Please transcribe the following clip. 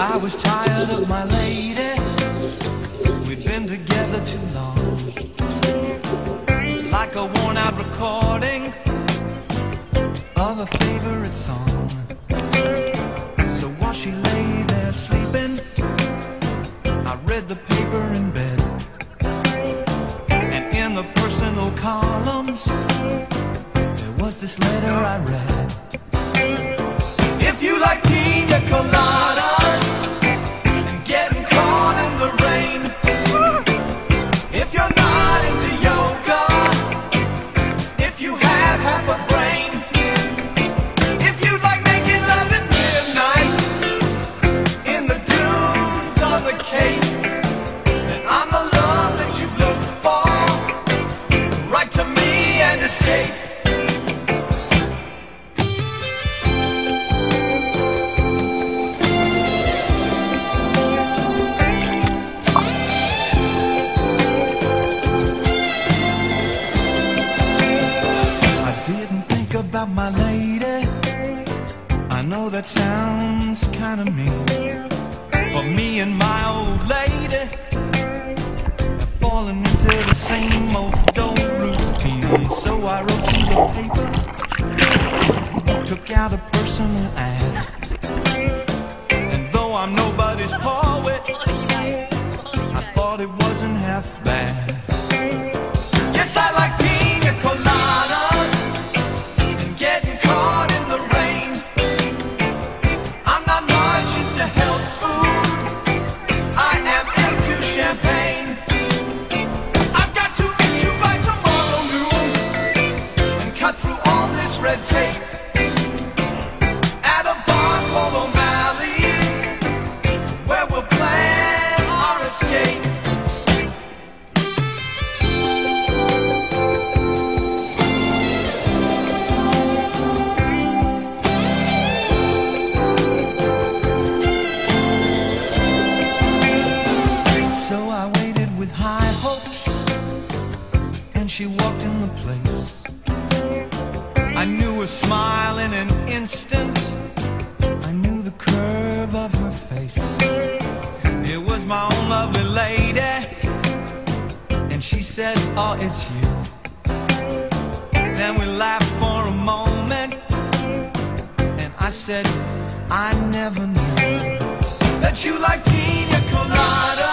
I was tired of my lady. We'd been together too long. Like a worn out recording of a favorite song. So while she lay there sleeping, this letter I read. About my lady. I know that sounds kinda mean. But me and my old lady have fallen into the same old old routine. So I wrote to the paper, took out a personal ad. She walked in the place. I knew her smile in an instant, I knew the curve of her face. It was my own lovely lady, and she said, Oh, it's you. Then we laughed for a moment, and I said, I never knew that you like pina coladas